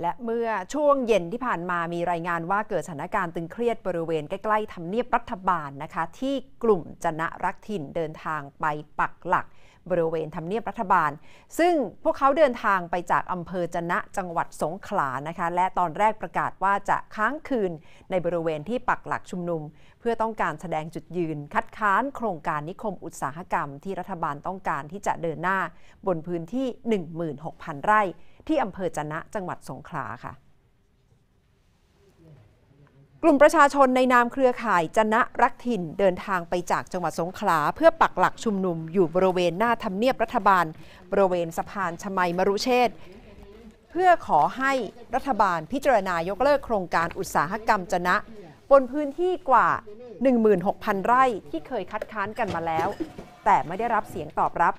และเมื่อช่วงเย็นที่ผ่านมามีรายงานว่าเกิดสถานการณ์ตึงเครียดบริเวณใกล้ๆทำเนียบรัฐบาลนะคะ ที่กลุ่มจนะรักถิ่นเดินทางไปปักหลักบริเวณทำเนียบรัฐบาล ซึ่งพวกเขาเดินทางไปจากอำเภอจนะจังหวัดสงขลานะคะ และตอนแรกประกาศว่าจะค้างคืนในบริเวณที่ปักหลักชุมนุม เพื่อต้องการแสดงจุดยืน คัดค้านโครงการนิคมอุตสาหกรรม ที่รัฐบาลต้องการที่จะเดินหน้า บนพื้นที่ 16,000 ไร่ ที่อำเภอจะนะจังหวัดสงขลาค่ะ กลุ่มประชาชนในนามเครือข่ายจนะรักถิ่นเดินทางไปจากจังหวัดสงขลา เพื่อปักหลักชุมนุมอยู่บริเวณหน้าทำเนียบรัฐบาล บริเวณสะพานชมัยมรุเชษเพื่อขอให้รัฐบาลพิจารณายกเลิกโครงการอุตสาหกรรมจนะ บนพื้นที่กว่า 16,000 ไร่ที่เคยคัดค้านกันมาแล้ว แต่ไม่ได้รับเสียงตอบรับ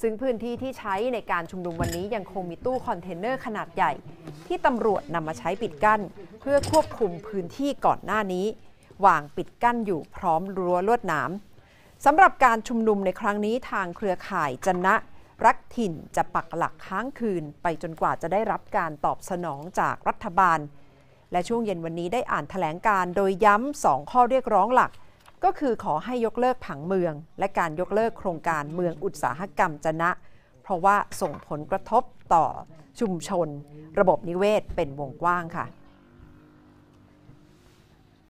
ซึ่งพื้นที่ที่ใช้ในการชุมนุมวันนี้ยังคงมีตู้คอนเทนเนอร์ขนาดใหญ่ ที่ตำรวจนำมาใช้ปิดกั้น เพื่อควบคุมพื้นที่ก่อนหน้านี้วางปิดกั้นอยู่พร้อมรั้วลวดหนามสำหรับการชุมนุมในครั้งนี้ทางเครือข่ายจะนะ รักถิ่นจะปักหลักค้างคืน ไปจนกว่าจะได้รับการตอบสนองจากรัฐบาล และช่วงเย็นวันนี้ได้อ่านแถลงการโดยย้ำสองข้อเรียกร้องหลัก ก็คือขอให้ยกเลิกผังเมือง และการยกเลิกโครงการเมืองอุตสาหกรรมจนะ เพราะว่าส่งผลกระทบต่อชุมชน ระบบนิเวศเป็นวงกว้างค่ะ